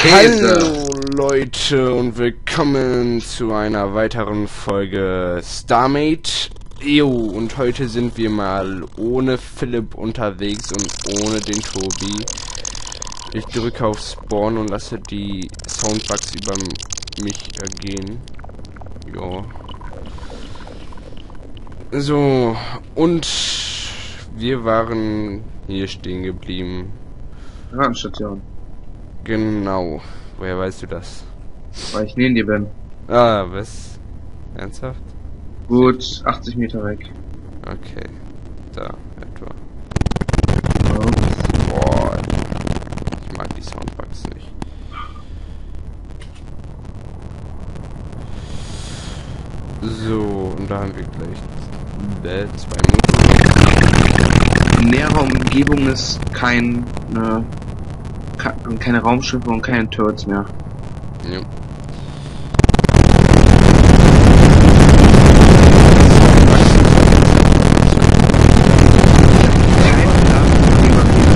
Hallo Leute und willkommen zu einer weiteren Folge Starmate. Jo, und heute sind wir mal ohne Philipp unterwegs und ohne den Tobi. Ich drücke auf Spawn und lasse die Soundbugs über mich ergehen. Jo. So, und wir waren hier stehen geblieben. Radstation. Genau. Woher weißt du das? Weil ich neben dir bin. Ah, was? Ernsthaft? Gut 80 Meter weg. Okay. Da, etwa. Ups. Boah. Ich mag die Soundbugs nicht. So, und da haben wir gleich äh, zwei Minuten. In näherer Umgebung ist kein, ne, keine Raumschiffe und keine Turrets mehr. Ja. Kein Plan, wie man geht.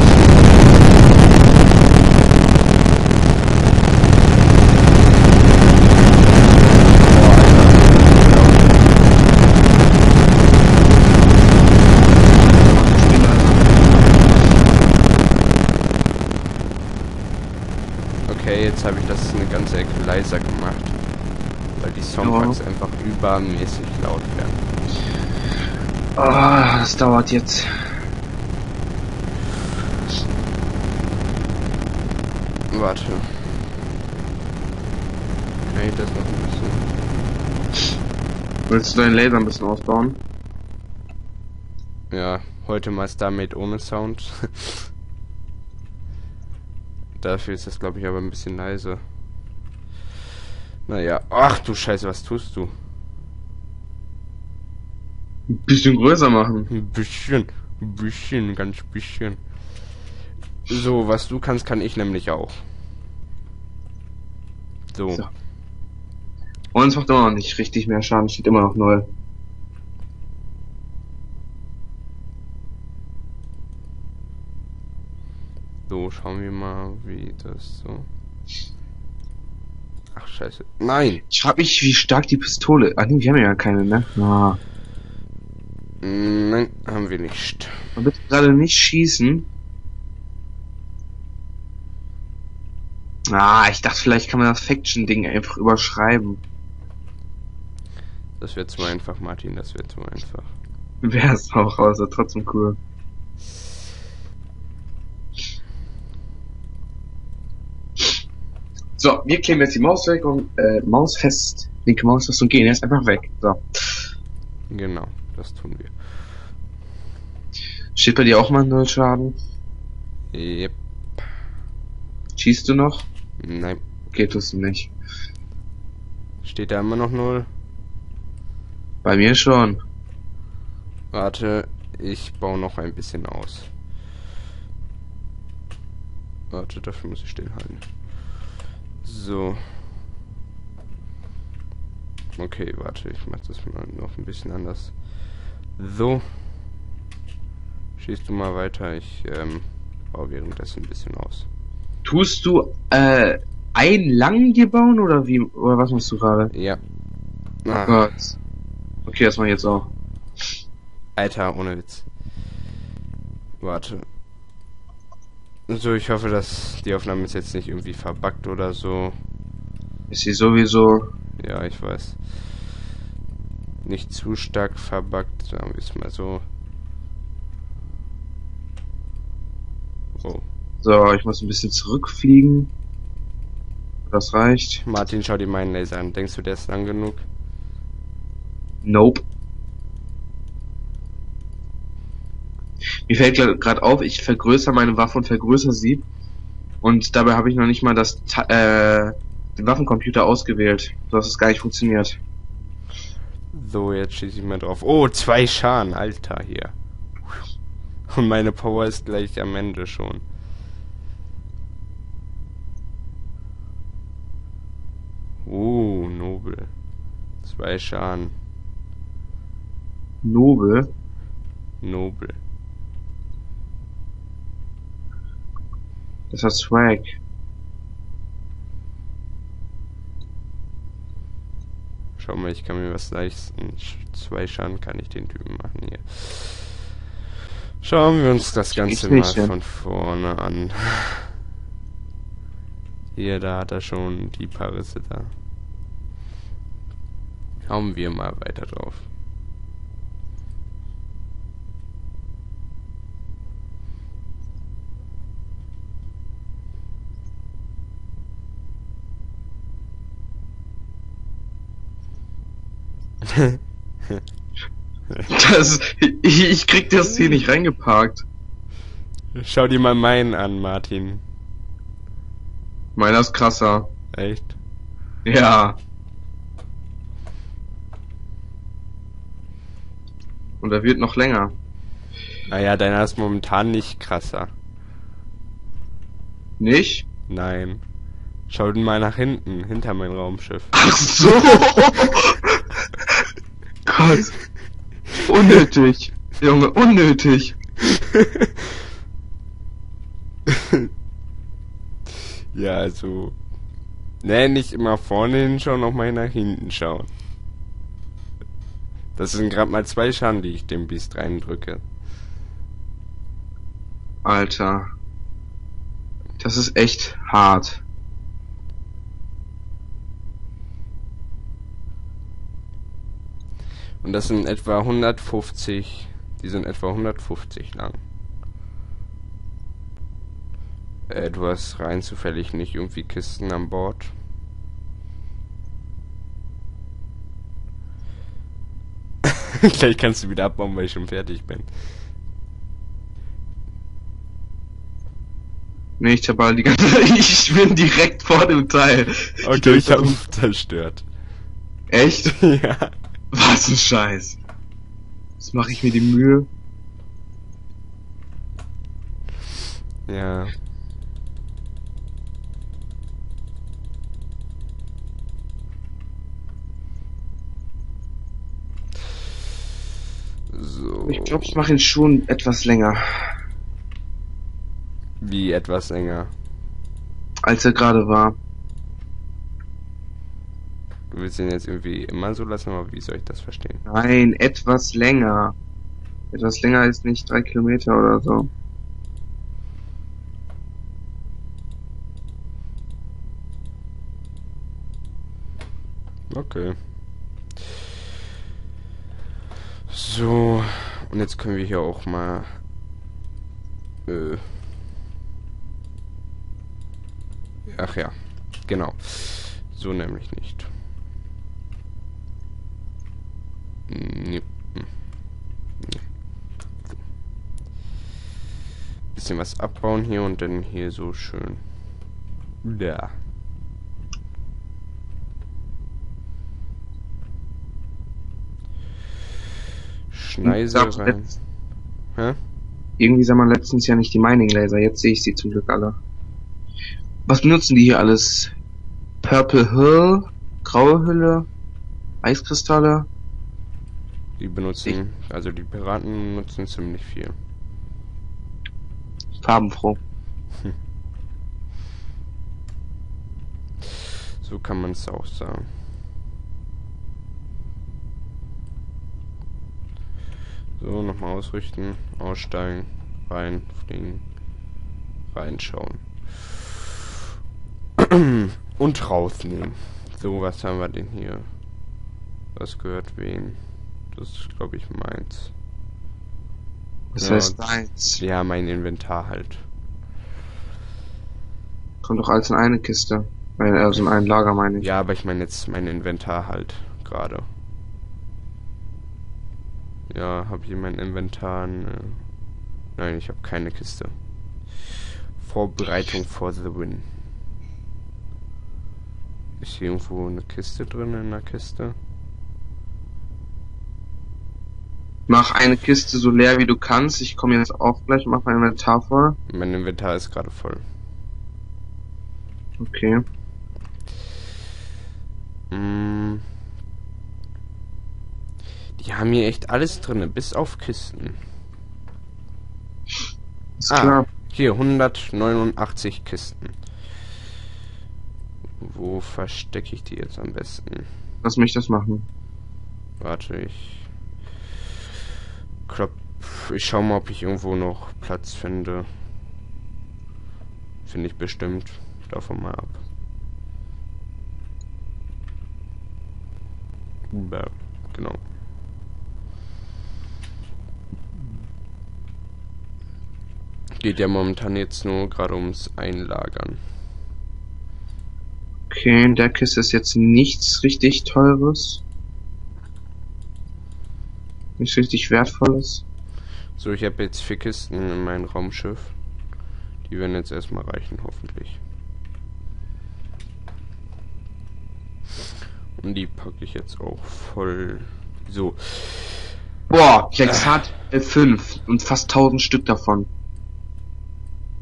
Okay, jetzt habe ich das eine ganze Ecke leiser gemacht. Weil die Soundbugs einfach übermäßig laut werden. Ah, das dauert jetzt. Warte. Kann ich das noch ein bisschen? Willst du deinen Laser ein bisschen ausbauen? Ja, heute mal Starmate ohne Sound. Dafür ist das, glaube ich, aber ein bisschen leise. Naja, ach du Scheiße, was tust du? Ein bisschen größer machen. Ein bisschen, ein bisschen, ganz bisschen. So, was du kannst, kann ich nämlich auch. So. So. Und es macht immer noch nicht richtig mehr Schaden, steht immer noch null. So, schauen wir mal, wie das so. Ach, scheiße. Nein! Ich frag mich, wie stark die Pistole. Ah, nee, wir haben ja keine, ne? Ah. Nein, haben wir nicht. Man wird gerade nicht schießen. Ah, ich dachte, vielleicht kann man das Faction-Ding einfach überschreiben. Das wird zu einfach, Martin, das wird zu einfach. Wäre es auch, aber es trotzdem cool. So, wir kleben jetzt die Maus weg und, äh, Maus fest. Linke Maus fest und gehen jetzt einfach weg. So. Genau, das tun wir. Steht bei dir auch mal null Schaden? Yep. Schießt du noch? Nein. Okay, tust du nicht. Steht da immer noch null? Bei mir schon. Warte, ich baue noch ein bisschen aus. Warte, dafür muss ich stillhalten. So. Okay, warte, ich mach das mal noch ein bisschen anders. So. Schießt du mal weiter, ich ähm, baue währenddessen ein bisschen aus. Tust du, äh, einen lang dir bauen oder wie, oder was machst du gerade? Ja. Oh Ah, Gott. Okay, das mach ich jetzt auch. Alter, ohne Witz. Warte. So, ich hoffe, dass die Aufnahme ist jetzt nicht irgendwie verbuggt oder so. Ist sie sowieso. Ja, ich weiß. Nicht zu stark verbuggt, sagen wir es mal so. Oh. So, ich muss ein bisschen zurückfliegen. Das reicht. Martin, schau dir meinen Laser an. Denkst du, der ist lang genug? Nope. Mir fällt gerade auf, ich vergrößere meine Waffe und vergrößere sie. Und dabei habe ich noch nicht mal das äh, den Waffencomputer ausgewählt, sodass es gar nicht funktioniert. So, jetzt schieße ich mal drauf. Oh, zwei Schaden, Alter, hier. Und meine Power ist gleich am Ende schon. Uh, nobel. Zwei Schaden. Nobel. Nobel. Das hat Swag. Schau mal, ich kann mir was leisten. Zwei Schaden kann ich den Typen machen hier. Schauen wir uns das Ganze mal hin. von vorne an. Hier, da hat er schon die Parisse da. Hauen wir mal weiter drauf. Das, ich, ich krieg das hier nicht reingeparkt. Schau dir mal meinen an, Martin. Meiner ist krasser. Echt? Ja. Und er wird noch länger. Naja, deiner ist momentan nicht krasser. Nicht? Nein. Schau mal nach hinten, hinter mein Raumschiff. Ach so! Gott. Unnötig. Junge, unnötig. ja, also. Ne, nicht immer vorne hinschauen, auch mal nach hinten schauen. Das sind gerade mal zwei Schaden, die ich dem Biest reindrücke. Alter. Das ist echt hart. Und das sind etwa 150, die sind etwa 150 lang. Äh, du hast rein zufällig nicht irgendwie Kisten an Bord. Gleich kannst du wieder abbauen, weil ich schon fertig bin. Nee, ich hab halt die ganze Ich bin direkt vor dem Teil. Okay, ich, ich hab zerstört. Echt? ja. Was ein Scheiß. Jetzt mache ich mir die Mühe. Ja. So. Ich glaube, ich mache ihn schon etwas länger. Wie etwas länger? Als er gerade war. Du willst ihn jetzt irgendwie immer so lassen, aber wie soll ich das verstehen? Nein, etwas länger. Etwas länger ist nicht drei Kilometer oder so. Okay. So, und jetzt können wir hier auch mal... Äh, ach ja, genau. So nämlich nicht. Nee. Nee. Bisschen was abbauen hier und dann hier so schön. Da. Schneise rein. Hä? Irgendwie sah man letztens ja nicht die Mining Laser, jetzt sehe ich sie zum Glück alle. Was benutzen die hier alles? Purple Hill, graue Hülle, Eiskristalle, die benutzen, also die Piraten nutzen ziemlich viel. Farbenfroh. Hm. So kann man es auch sagen. So, nochmal ausrichten, aussteigen, reinfliegen, reinschauen. Und rausnehmen. So, was haben wir denn hier? Was gehört wen? Das ist, glaube ich, meins. Was ja, heißt deins? Ja, mein Inventar halt. Kommt doch alles in eine Kiste. Also in ein Lager, meine ich. Ja, aber ich meine jetzt mein Inventar halt gerade. Ja, habe ich mein Inventar. Ne... Nein, ich habe keine Kiste. Vorbereitung for the win. Ist hier irgendwo eine Kiste drin in der Kiste? Mach eine Kiste so leer wie du kannst. Ich komme jetzt auch gleich und mach mein Inventar voll. Mein Inventar ist gerade voll. Okay. Mm. Die haben hier echt alles drin, bis auf Kisten. Ist ah, klar. Hier 189 Kisten. Wo verstecke ich die jetzt am besten? Lass mich das machen. Warte, ich. Klopp. Ich schau mal, ob ich irgendwo noch Platz finde. Finde ich bestimmt. Davon mal ab. Ja, genau. Geht ja momentan jetzt nur gerade ums Einlagern. Okay, in der Kiste ist jetzt nichts richtig teures. Nichts richtig wertvolles. So, ich habe jetzt vier Kisten in meinem Raumschiff. Die werden jetzt erstmal reichen, hoffentlich. Und die packe ich jetzt auch voll. So. Boah, Plexat äh. L5 und fast 1000 Stück davon.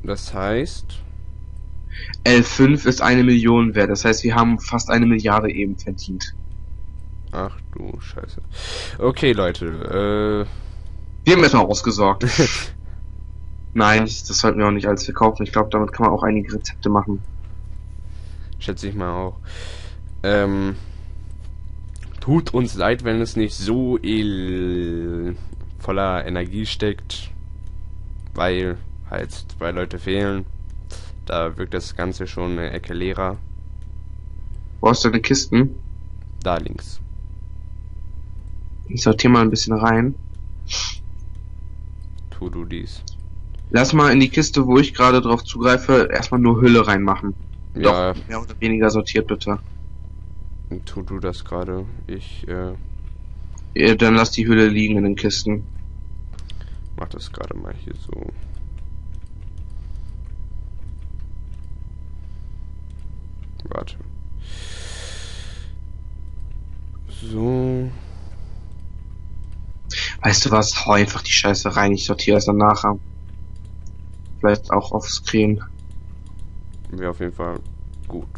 Das heißt? L5 ist eine Million wert. Das heißt, wir haben fast eine Milliarde eben verdient. Ach du Scheiße. Okay, Leute. Äh... Wir haben erstmal ausgesorgt. Nein, das sollten wir auch nicht alles verkaufen. Ich glaube, damit kann man auch einige Rezepte machen. Schätze ich mal auch. Ähm, tut uns leid, wenn es nicht so voller Energie steckt, weil halt zwei Leute fehlen. Da wirkt das Ganze schon eine Ecke leerer. Wo hast du deine Kisten? Da links. Ich sortiere mal ein bisschen rein. Tu du dies. Lass mal in die Kiste, wo ich gerade drauf zugreife, erstmal nur Hülle reinmachen. Ja. Doch, mehr oder weniger sortiert bitte. Tu du das gerade? Ich, äh... Ja, dann lass die Hülle liegen in den Kisten. Mach das gerade mal hier so. Warte. So. Weißt du was? Hau einfach die Scheiße rein. Ich sortiere es dann nachher. Vielleicht auch auf Screen. Wäre auf jeden Fall gut.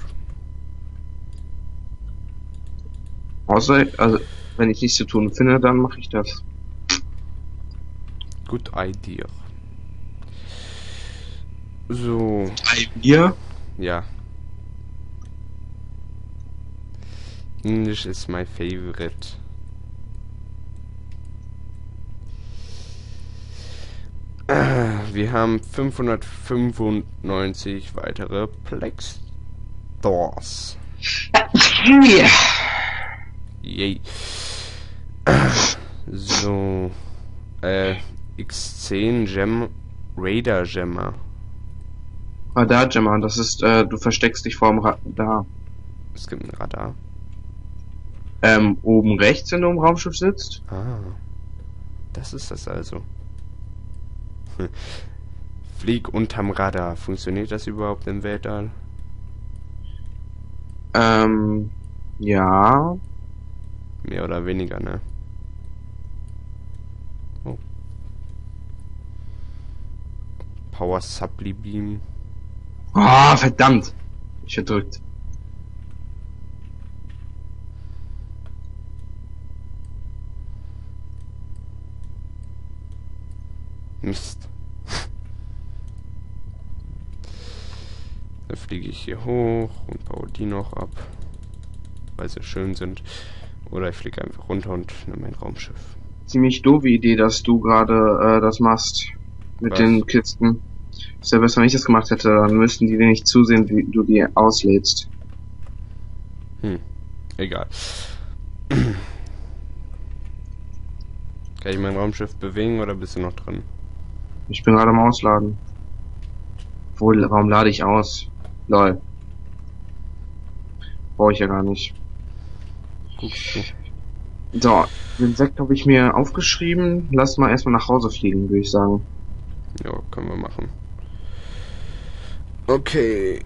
Außer, also, wenn ich nichts zu tun finde, dann mache ich das. Good idea. So. Idea? Ja. English is my favorite. Wir haben 595 weitere Plex Doors. Yeah. Yay. So. Äh, X10 Gem Radar Gemmer. Radar Gemmer, das ist, äh, du versteckst dich vorm Radar. Es gibt ein Radar. Ähm, oben rechts, wenn du im Raumschiff sitzt. Ah. Das ist das also. Flieg unterm Radar. Funktioniert das überhaupt im Weltall? Ähm, ja. Mehr oder weniger, ne? Oh. Power Supply Beam. Ah, oh, verdammt! Ich verdrückt. Mist. Dann fliege ich hier hoch und baue die noch ab, weil sie schön sind. Oder ich fliege einfach runter und nehme mein Raumschiff. Ziemlich doofe Idee, dass du gerade äh, das machst mit Was? den Kisten. Ist ja besser, wenn ich das gemacht hätte, dann müssten die dir nicht zusehen, wie du die auslädst. Hm, egal. Kann ich mein Raumschiff bewegen oder bist du noch drin? Ich bin gerade am Ausladen. Wohl, warum lade ich aus? Lol. Brauche ich ja gar nicht. So, den Sekt habe ich mir aufgeschrieben. Lass mal erstmal nach Hause fliegen, würde ich sagen. Ja, können wir machen. Okay.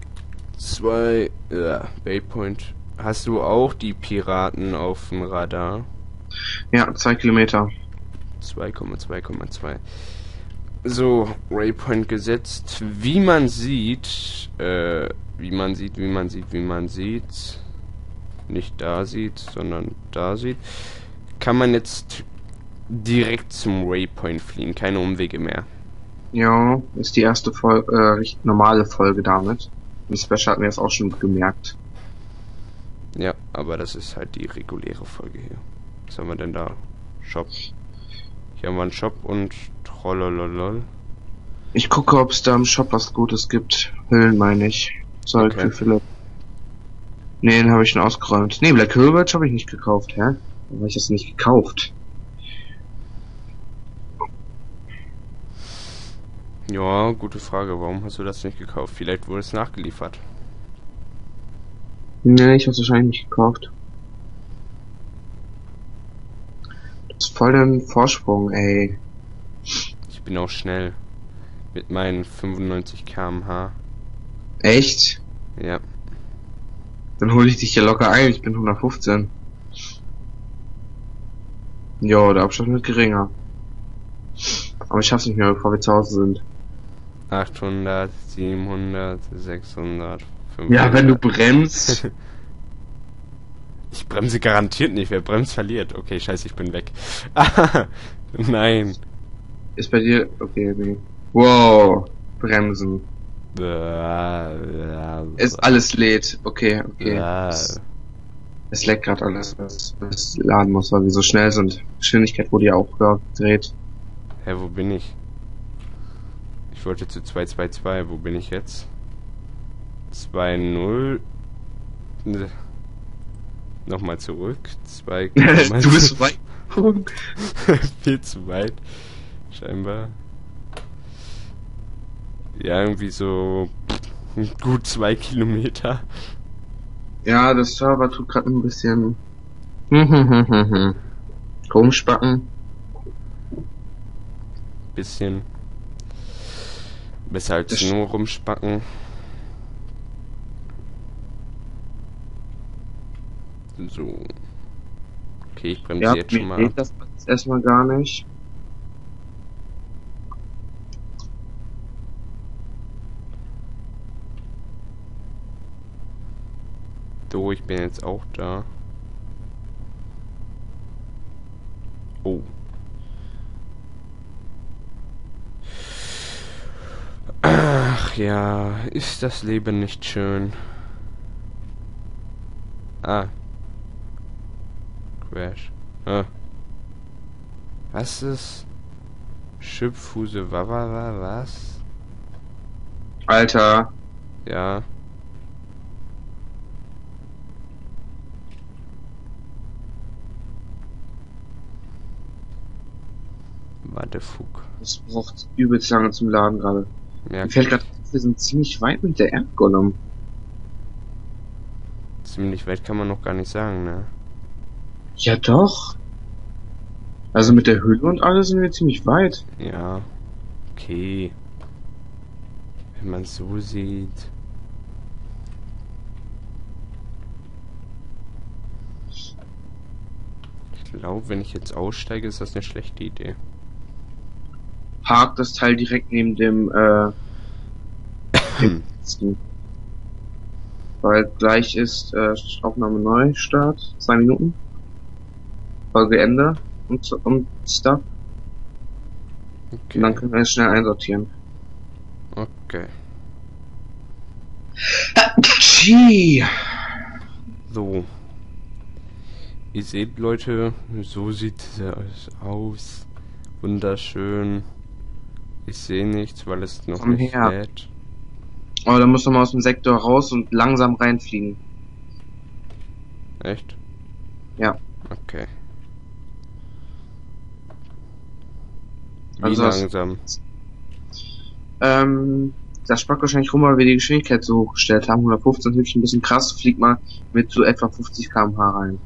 Zwei. Ja, Waypoint. Hast du auch die Piraten auf dem Radar? Ja, zwei Kilometer. 2,2,2. So, Waypoint gesetzt. Wie man sieht, äh, wie man sieht, wie man sieht, wie man sieht, nicht da sieht, sondern da sieht, kann man jetzt direkt zum Waypoint fliegen, keine Umwege mehr. Ja, ist die erste Folge, äh, normale Folge damit. Im Special hat mir das auch schon gemerkt. Ja, aber das ist halt die reguläre Folge hier. Was haben wir denn da? Shop. Hier haben wir einen Shop und trollololol. Ich gucke, ob es da im Shop was Gutes gibt. Hüllen meine ich. Sorry, Okay. für Philipp. Nee, den habe ich schon ausgeräumt. Nee, Black Hilbert habe ich nicht gekauft, hä? Warum habe ich das nicht gekauft? Ja, gute Frage. Warum hast du das nicht gekauft? Vielleicht wurde es nachgeliefert. Nee, ich habe es wahrscheinlich nicht gekauft. Das ist voll den Vorsprung, ey. Ich bin auch schnell. Mit meinen 95 km/h. Echt? Ja. Dann hole ich dich hier locker ein, ich bin 115. Jo, der Abstand wird geringer. Aber ich schaff's nicht mehr, bevor wir zu Hause sind. 800, 700, 600, 500. Ja, wenn du bremst. Ich bremse garantiert nicht. Wer bremst, verliert. Okay, scheiße, ich bin weg. Nein. Ist bei dir. Okay, nee. Wow. Bremsen. Ist alles lädt. Okay, okay. Es, es leckt gerade alles, was, was laden muss, weil wir so schnell sind. Geschwindigkeit wurde ja auch gedreht. Hä, wo bin ich? Ich wollte zu 222. Wo bin ich jetzt? 2-0. Nochmal zurück. 2. du bist weit. viel zu weit. Scheinbar. Ja, irgendwie so gut zwei Kilometer. Ja, das Server tut gerade ein bisschen rumspacken. Bisschen. Besser als Das- nur rumspacken. So. Okay, ich bremse Ja, jetzt schon mal geht das jetzt erstmal gar nicht. So, ich bin jetzt auch da. Oh. Ach ja, ist das Leben nicht schön. Ah. Crash. Ah. Was ist? Schipfhuse, wa, wa, wa, was? Alter, Ja. Warte, Fug. das braucht übelst lange zum Laden gerade. Ja, Mir fällt gerade wir sind ziemlich weit mit der Erdgolem. ziemlich weit kann man noch gar nicht sagen, ne? Ja doch. Also mit der Hülle und alles sind wir ziemlich weit. Ja. Okay. Wenn man so sieht. Ich glaube, wenn ich jetzt aussteige, ist das eine schlechte Idee. Park das Teil direkt neben dem, äh, dem. Weil gleich ist äh, Aufnahme neu, Start, zwei Minuten. Folge Ende und, so- und Stuff. Okay. Und dann können wir es schnell einsortieren. Okay. Gee. So. Ihr seht, Leute, so sieht es aus. Wunderschön. Ich sehe nichts, weil es noch Komm nicht her. lädt. Oh, dann muss man mal aus dem Sektor raus und langsam reinfliegen. Echt? Ja. Okay. Wie Also das- langsam? Ähm, das spackt wahrscheinlich rum, weil wir die Geschwindigkeit so hochgestellt haben. 115 ist wirklich ein bisschen krass. Fliegt mal mit so etwa 50 km/h rein.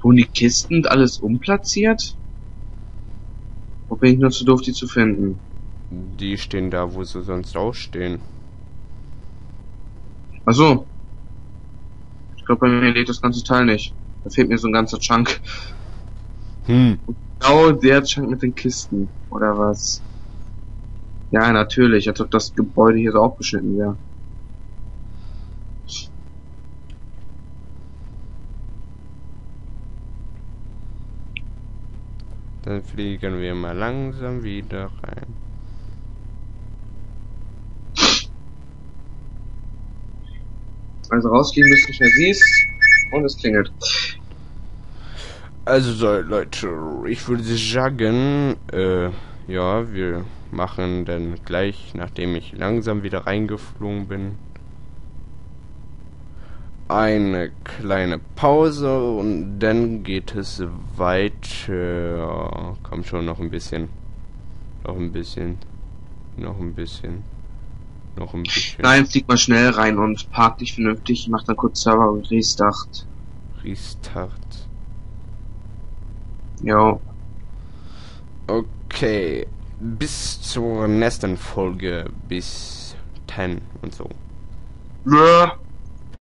Wurden die Kisten und alles umplatziert? Wo bin ich nur zu doof, die zu finden? Die stehen da, wo sie sonst ausstehen. Ach so. Ich glaube, bei mir lädt das ganze Teil nicht. Da fehlt mir so ein ganzer Chunk. Hm. Genau der Chunk mit den Kisten. Oder was? Ja, natürlich. Als ob das Gebäude hier so aufgeschnitten wäre. Dann fliegen wir mal langsam wieder rein. Also rausgehen, bis du schnell siehst. Und es klingelt. Also so, Leute, ich würde sagen, äh, ja, wir machen dann gleich, nachdem ich langsam wieder reingeflogen bin, eine kleine Pause und dann geht es weiter. Komm schon, noch ein bisschen. Noch ein bisschen. Noch ein bisschen. Noch ein bisschen. Nein, flieg mal schnell rein und park dich vernünftig. Mach dann kurz Server und Restart. Restart. Ja. Okay. Bis zur nächsten Folge. Bis 10 und so. Ja.